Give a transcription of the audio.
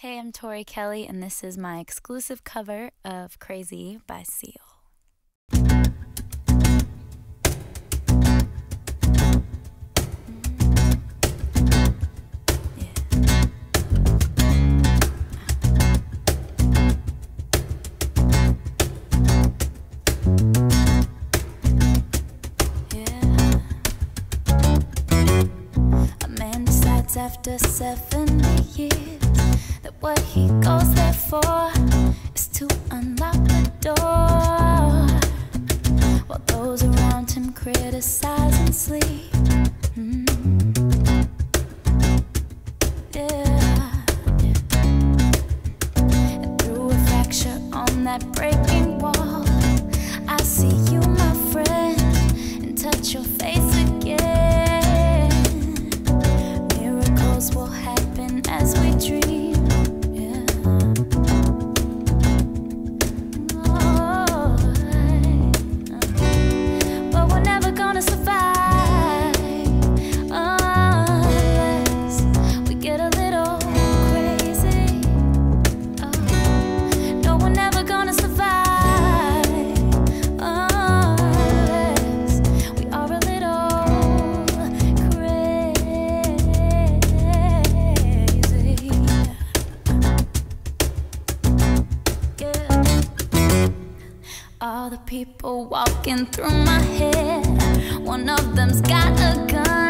Hey, I'm Tori Kelly, and this is my exclusive cover of Crazy by Seal. after 70 years that what he goes there for is to unlock the door while those around him criticize and sleep. All the people walking through my head. One of them's got a gun